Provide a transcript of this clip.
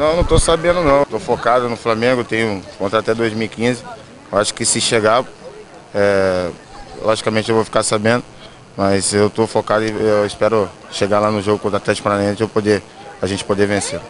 Não, não estou sabendo não. Tô focado no Flamengo, tenho contrato até 2015. Acho que se chegar, é, logicamente eu vou ficar sabendo, mas eu tô focado e eu espero chegar lá no jogo contra o Atlético Paranaense e eu poder, a gente poder vencer.